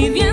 mi Dios.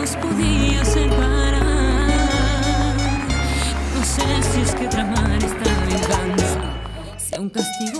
nos podía separar. No sé si es que tramar esta venganza sea un castigo.